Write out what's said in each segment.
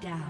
Down.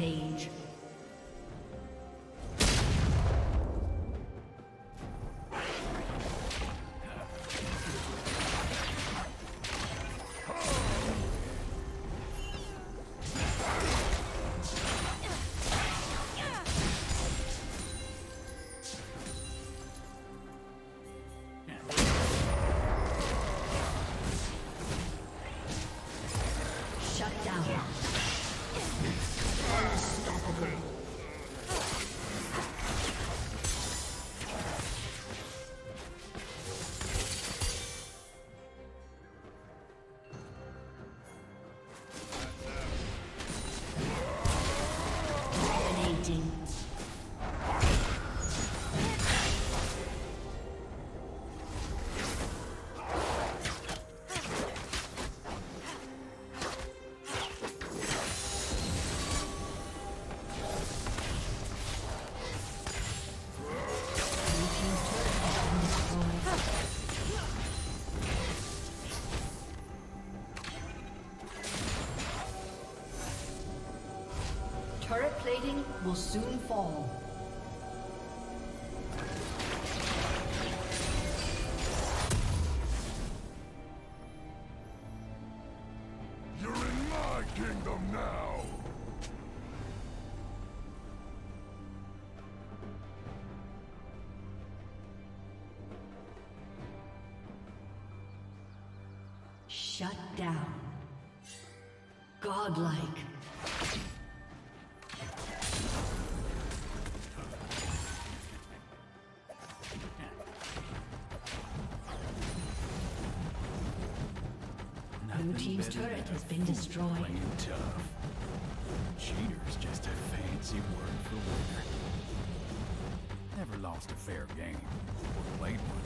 Rampage. Plating will soon fall. You're in my kingdom now! Shut down. Godlike. Destroyed. Playing tough. Cheater's just a fancy word for winner. Never lost a fair game or played one.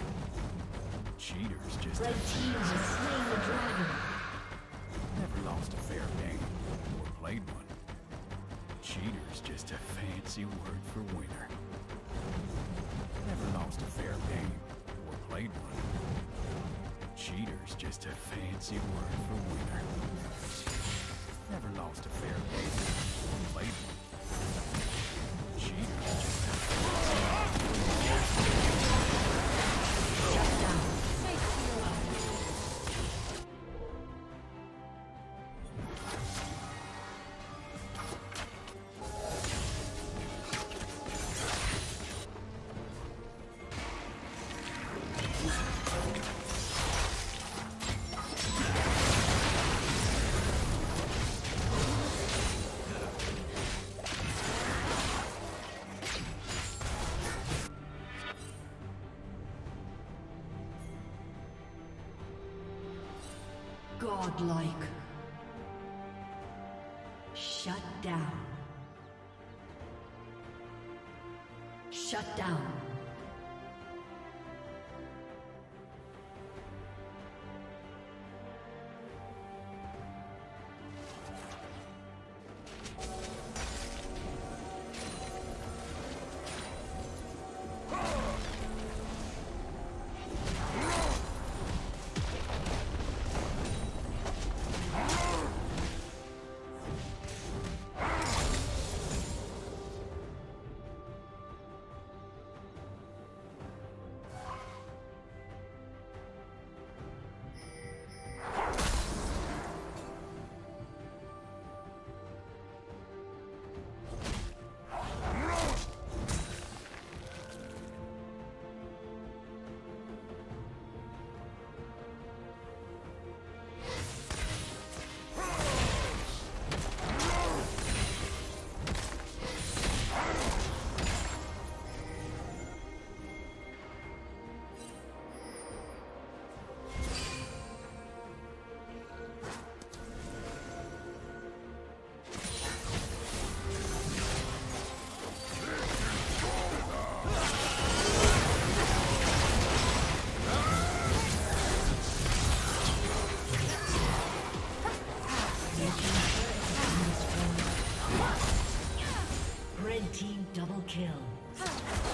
Cheater's just a Red team has slain the dragon. never lost a fair game or played one. Cheater's just a fancy word for winner. Never lost a fair game or played one. Cheater's Cheater's just a fancy word for winner. Never lost a fair game Godlike. Kill.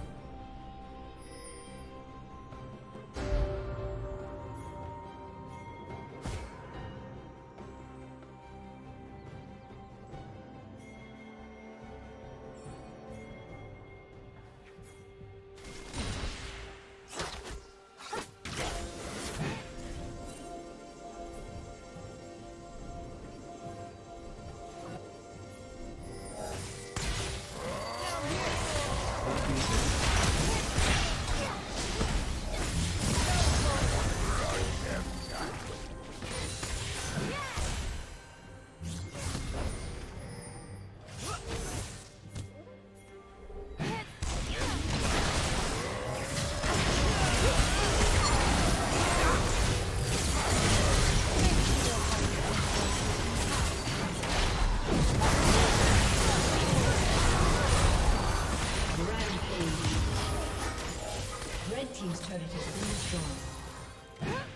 Destroyed.